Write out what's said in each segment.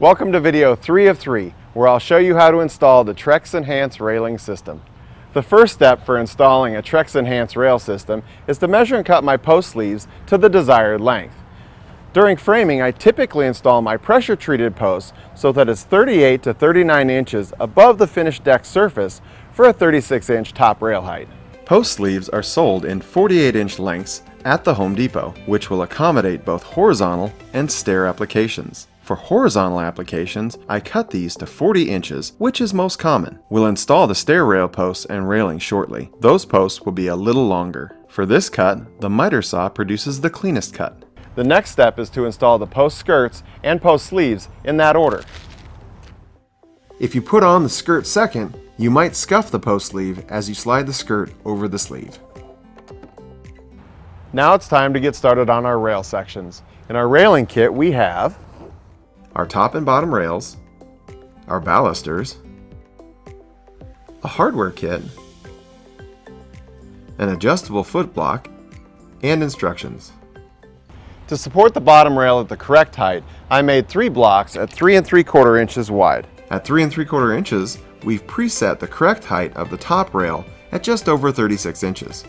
Welcome to video 3 of 3, where I'll show you how to install the Trex Enhance railing system. The first step for installing a Trex Enhance rail system is to measure and cut my post sleeves to the desired length. During framing, I typically install my pressure treated post so that it's 38 to 39 inches above the finished deck surface for a 36 inch top rail height. Post sleeves are sold in 48 inch lengths at the Home Depot, which will accommodate both horizontal and stair applications. For horizontal applications, I cut these to 40 inches, which is most common. We'll install the stair rail posts and railing shortly. Those posts will be a little longer. For this cut, the miter saw produces the cleanest cut. The next step is to install the post skirts and post sleeves in that order. If you put on the skirt second, you might scuff the post sleeve as you slide the skirt over the sleeve. Now it's time to get started on our rail sections. In our railing kit we have our top and bottom rails, our balusters, a hardware kit, an adjustable foot block, and instructions. To support the bottom rail at the correct height, I made three blocks at three and three quarter inches wide. At three and three quarter inches, we've preset the correct height of the top rail at just over 36 inches,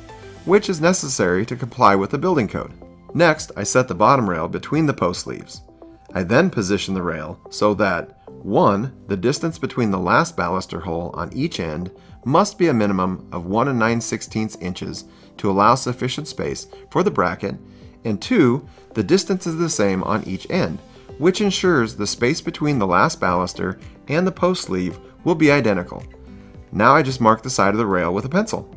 which is necessary to comply with the building code. Next, I set the bottom rail between the post sleeves. I then position the rail so that 1. The distance between the last baluster hole on each end must be a minimum of 1 and 9 16 inches to allow sufficient space for the bracket, and 2. The distance is the same on each end, which ensures the space between the last baluster and the post sleeve will be identical. Now I just mark the side of the rail with a pencil.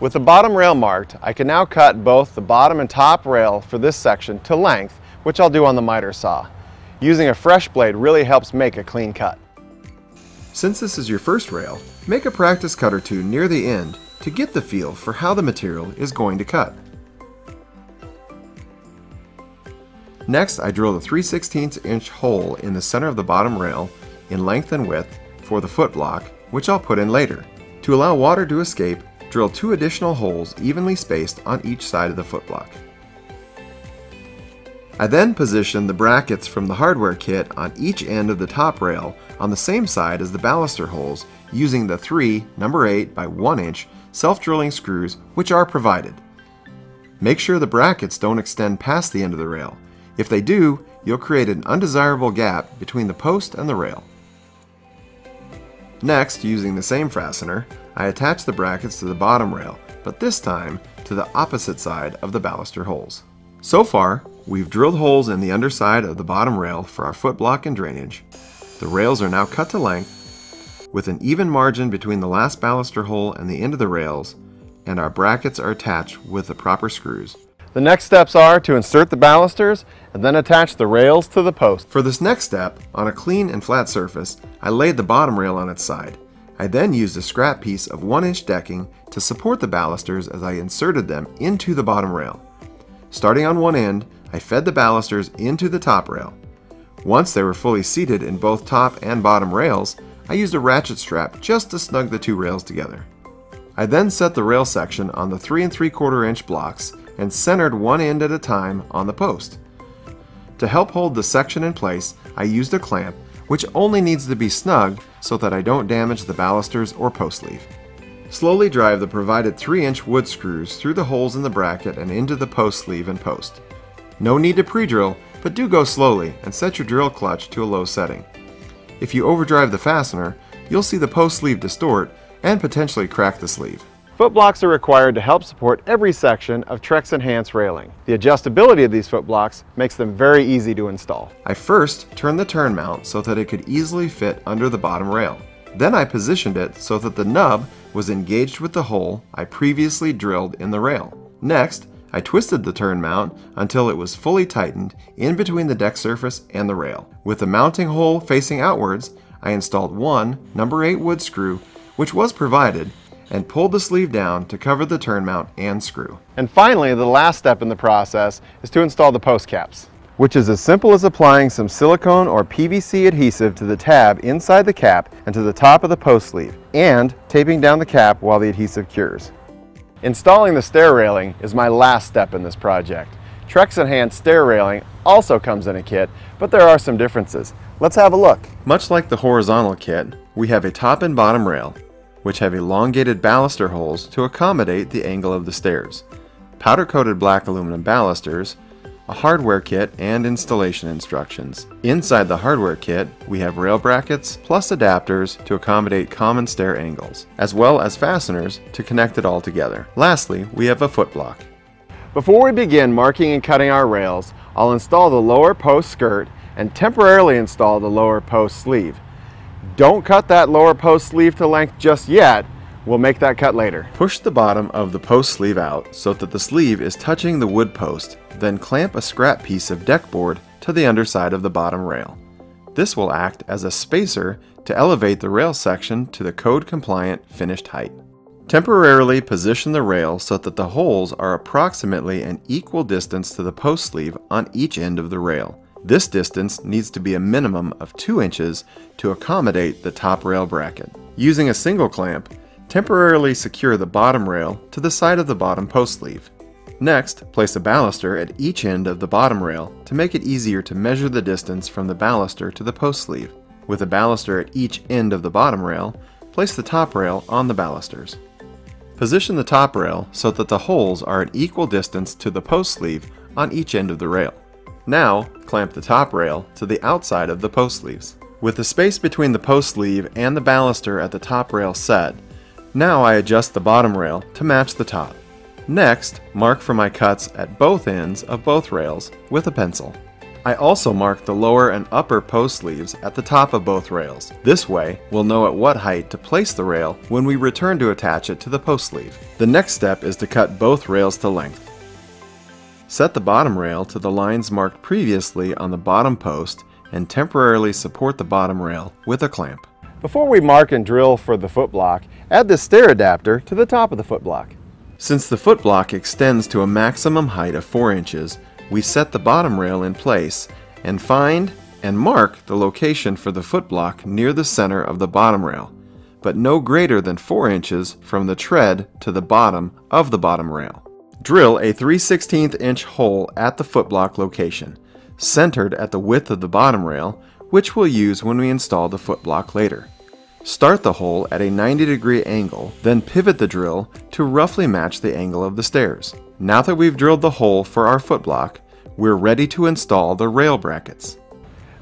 With the bottom rail marked, I can now cut both the bottom and top rail for this section to length, which I'll do on the miter saw. Using a fresh blade really helps make a clean cut. Since this is your first rail, make a practice cut or two near the end to get the feel for how the material is going to cut. Next, I drill the 3 16 inch hole in the center of the bottom rail in length and width for the foot block, which I'll put in later. To allow water to escape, Drill two additional holes evenly spaced on each side of the footblock. I then position the brackets from the hardware kit on each end of the top rail on the same side as the baluster holes using the three number 8 by 1 inch self-drilling screws which are provided. Make sure the brackets don't extend past the end of the rail. If they do, you'll create an undesirable gap between the post and the rail. Next, using the same fastener, I attach the brackets to the bottom rail, but this time to the opposite side of the baluster holes. So far, we've drilled holes in the underside of the bottom rail for our foot block and drainage. The rails are now cut to length, with an even margin between the last baluster hole and the end of the rails, and our brackets are attached with the proper screws. The next steps are to insert the balusters and then attach the rails to the post. For this next step, on a clean and flat surface, I laid the bottom rail on its side. I then used a scrap piece of 1 inch decking to support the balusters as I inserted them into the bottom rail. Starting on one end, I fed the balusters into the top rail. Once they were fully seated in both top and bottom rails, I used a ratchet strap just to snug the two rails together. I then set the rail section on the 3 and 3 quarter inch blocks and centered one end at a time on the post. To help hold the section in place, I used a clamp which only needs to be snug so that I don't damage the balusters or post sleeve. Slowly drive the provided 3 inch wood screws through the holes in the bracket and into the post sleeve and post. No need to pre-drill, but do go slowly and set your drill clutch to a low setting. If you overdrive the fastener, you'll see the post sleeve distort and potentially crack the sleeve. Foot blocks are required to help support every section of Trex Enhance railing. The adjustability of these foot blocks makes them very easy to install. I first turned the turn mount so that it could easily fit under the bottom rail. Then I positioned it so that the nub was engaged with the hole I previously drilled in the rail. Next, I twisted the turn mount until it was fully tightened in between the deck surface and the rail. With the mounting hole facing outwards, I installed one number 8 wood screw, which was provided, and pull the sleeve down to cover the turn mount and screw. And finally, the last step in the process is to install the post caps, which is as simple as applying some silicone or PVC adhesive to the tab inside the cap and to the top of the post sleeve, and taping down the cap while the adhesive cures. Installing the stair railing is my last step in this project. Trex Enhanced stair railing also comes in a kit, but there are some differences. Let's have a look. Much like the horizontal kit, we have a top and bottom rail, which have elongated baluster holes to accommodate the angle of the stairs, powder-coated black aluminum balusters, a hardware kit, and installation instructions. Inside the hardware kit, we have rail brackets plus adapters to accommodate common stair angles, as well as fasteners to connect it all together. Lastly, we have a foot block. Before we begin marking and cutting our rails, I'll install the lower post skirt and temporarily install the lower post sleeve. Don't cut that lower post sleeve to length just yet, we'll make that cut later. Push the bottom of the post sleeve out so that the sleeve is touching the wood post, then clamp a scrap piece of deck board to the underside of the bottom rail. This will act as a spacer to elevate the rail section to the code compliant finished height. Temporarily position the rail so that the holes are approximately an equal distance to the post sleeve on each end of the rail. This distance needs to be a minimum of 2 inches to accommodate the top rail bracket. Using a single clamp, temporarily secure the bottom rail to the side of the bottom post sleeve. Next, place a baluster at each end of the bottom rail to make it easier to measure the distance from the baluster to the post sleeve. With a baluster at each end of the bottom rail, place the top rail on the balusters. Position the top rail so that the holes are at equal distance to the post sleeve on each end of the rail. Now, clamp the top rail to the outside of the post sleeves. With the space between the post sleeve and the baluster at the top rail set, now I adjust the bottom rail to match the top. Next, mark for my cuts at both ends of both rails with a pencil. I also mark the lower and upper post sleeves at the top of both rails. This way, we'll know at what height to place the rail when we return to attach it to the post sleeve. The next step is to cut both rails to length. Set the bottom rail to the lines marked previously on the bottom post and temporarily support the bottom rail with a clamp. Before we mark and drill for the foot block, add the stair adapter to the top of the foot block. Since the foot block extends to a maximum height of 4 inches, we set the bottom rail in place and find and mark the location for the foot block near the center of the bottom rail, but no greater than 4 inches from the tread to the bottom of the bottom rail. Drill a 3 16 inch hole at the foot block location, centered at the width of the bottom rail, which we'll use when we install the foot block later. Start the hole at a 90 degree angle, then pivot the drill to roughly match the angle of the stairs. Now that we've drilled the hole for our foot block, we're ready to install the rail brackets.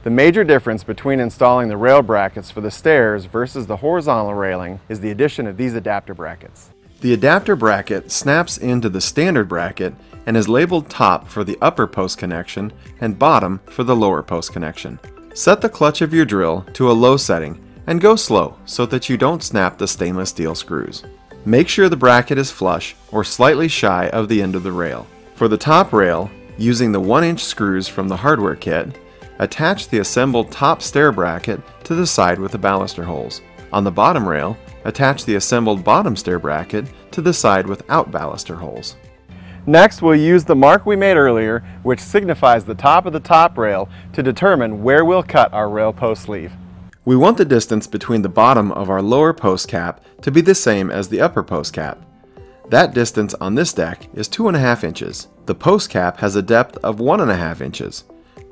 The major difference between installing the rail brackets for the stairs versus the horizontal railing is the addition of these adapter brackets. The adapter bracket snaps into the standard bracket and is labeled top for the upper post connection and bottom for the lower post connection. Set the clutch of your drill to a low setting and go slow so that you don't snap the stainless steel screws. Make sure the bracket is flush or slightly shy of the end of the rail. For the top rail, using the 1 inch screws from the hardware kit, attach the assembled top stair bracket to the side with the baluster holes. On the bottom rail, attach the assembled bottom stair bracket to the side without baluster holes. Next, we'll use the mark we made earlier, which signifies the top of the top rail, to determine where we'll cut our rail post sleeve. We want the distance between the bottom of our lower post cap to be the same as the upper post cap. That distance on this deck is 2.5 inches. The post cap has a depth of 1.5 inches.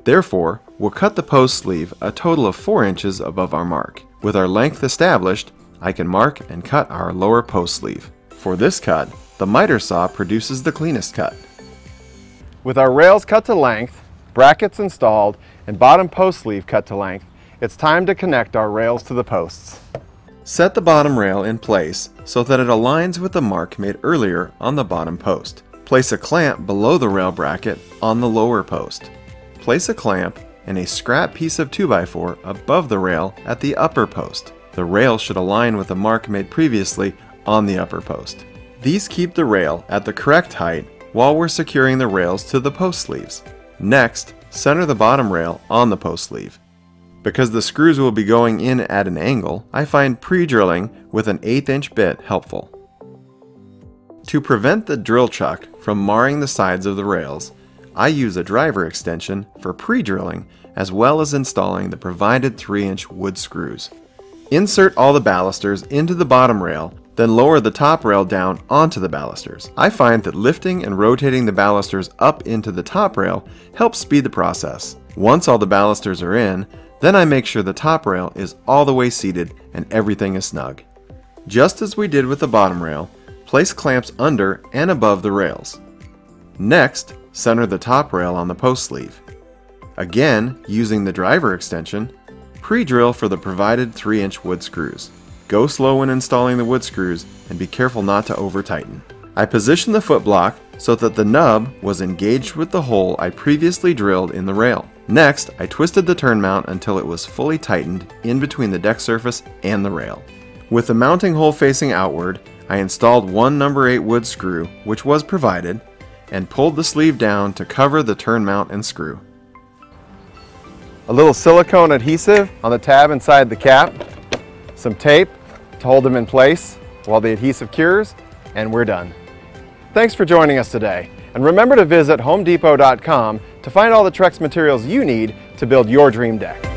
Therefore, we'll cut the post sleeve a total of 4 inches above our mark. With our length established, I can mark and cut our lower post sleeve. For this cut, the miter saw produces the cleanest cut. With our rails cut to length, brackets installed, and bottom post sleeve cut to length, it's time to connect our rails to the posts. Set the bottom rail in place so that it aligns with the mark made earlier on the bottom post. Place a clamp below the rail bracket on the lower post. Place a clamp and a scrap piece of 2x4 above the rail at the upper post. The rail should align with the mark made previously on the upper post. These keep the rail at the correct height while we're securing the rails to the post sleeves. Next, center the bottom rail on the post sleeve. Because the screws will be going in at an angle, I find pre-drilling with an 8th inch bit helpful. To prevent the drill chuck from marring the sides of the rails, I use a driver extension for pre-drilling as well as installing the provided 3 inch wood screws. Insert all the balusters into the bottom rail Then lower the top rail down onto the balusters. I find that lifting and rotating the balusters up into the top rail helps speed the process. Once all the balusters are in, then I make sure the top rail is all the way seated and everything is snug. Just as we did with the bottom rail, place clamps under and above the rails. Next, center the top rail on the post sleeve. Again, using the driver extension, pre-drill for the provided 3-inch wood screws. Go slow when installing the wood screws and be careful not to over tighten. I positioned the foot block so that the nub was engaged with the hole I previously drilled in the rail. Next, I twisted the turn mount until it was fully tightened in between the deck surface and the rail. With the mounting hole facing outward, I installed one number 8 wood screw, which was provided, and pulled the sleeve down to cover the turn mount and screw. A little silicone adhesive on the tab inside the cap, some tape to hold them in place while the adhesive cures, and we're done. Thanks for joining us today, and remember to visit homedepot.com to find all the Trex materials you need to build your dream deck.